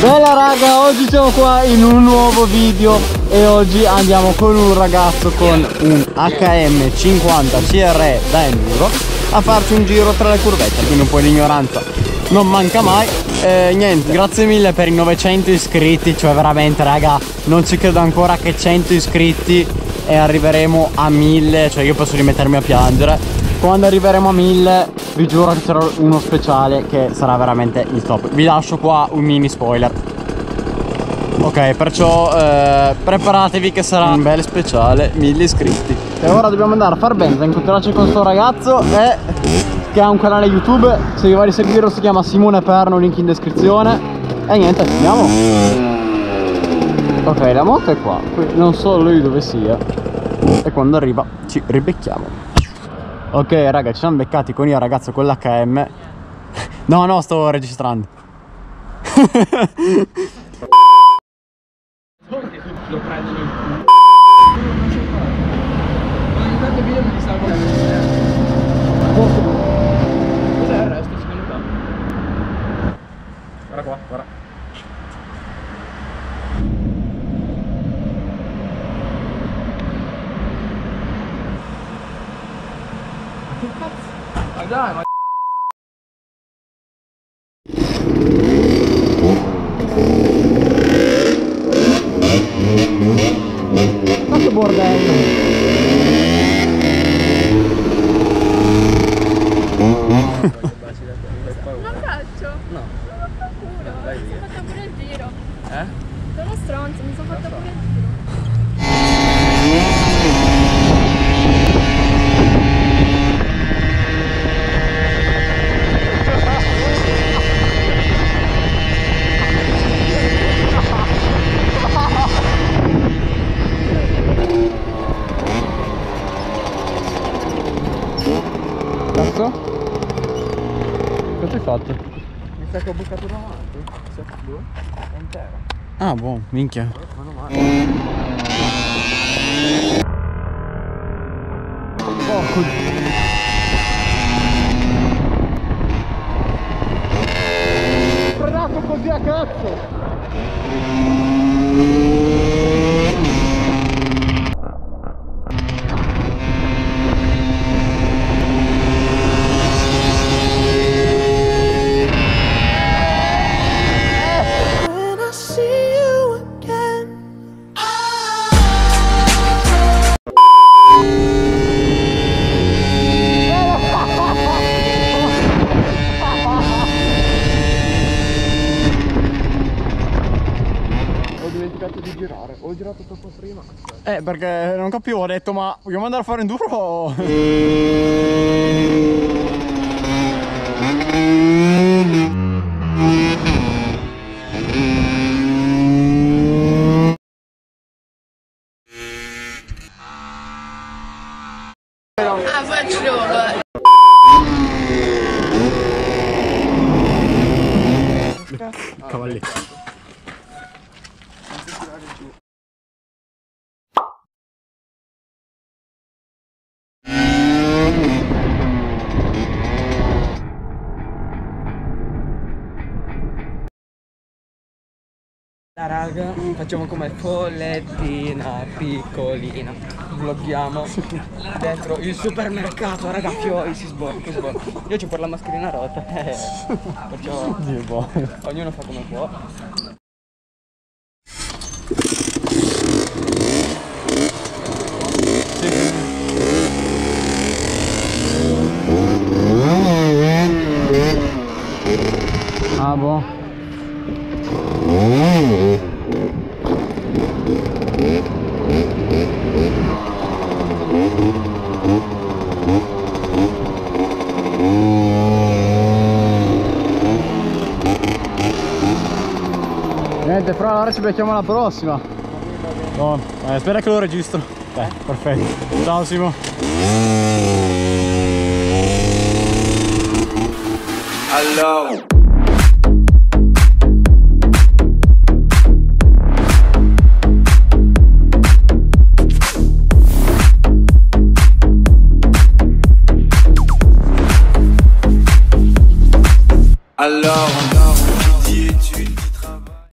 Bella raga, oggi siamo qua in un nuovo video e oggi andiamo con un ragazzo con un HM 50 CRE da enduro a farci un giro tra le curvette, quindi un po' l'ignoranza non manca mai. Eh, niente, grazie mille per i 900 iscritti, cioè veramente raga, non ci credo ancora che 100 iscritti e arriveremo a 1000, cioè io posso rimettermi a piangere. Quando arriveremo a 1000 vi giuro che sarà uno speciale che sarà veramente il top. Vi lascio qua un mini spoiler. Ok perciò eh, preparatevi che sarà un bel speciale 1000 iscritti. E ora dobbiamo andare a far benza incontrarci con sto ragazzo e che ha un canale youtube. Se vi va di seguirlo si chiama Simone Perno link in descrizione. E niente andiamo ok la moto è qua. Non so lui dove sia. E quando arriva ci ribecchiamo. Ok raga ci siamo beccati con il ragazzo con l'HM No no sto registrando. Lo prendono il culo Ma intanto il video mi salvo Cos'è il resto secondo te? Guarda qua, guarda Ma dai, ma... Quanto bordello! Non faccio? No. Non ho paura, mi sono fatta pure il giro. Eh? Sono stronzo, mi sono fatta pure il giro. Fatto? Mi sa che ho bucato davanti. Due? È intera. Ah, buon, minchia. Meno male. Porco Ho girato troppo prima. Eh, perché non capivo, ho detto, ma vogliamo andare a fare enduro o... La raga, facciamo come follettina piccolina. Vloghiamo dentro il supermercato, raga, fiori si sbocca, si sbocca. Io c'ho per la mascherina rotta, eh, perciò ognuno fa come può. Ah, boh. Niente, però allora ci becchiamo alla prossima. Buon. Eh, spera che lo registro. Beh, perfetto. Ciao Simo. Hello. Hello.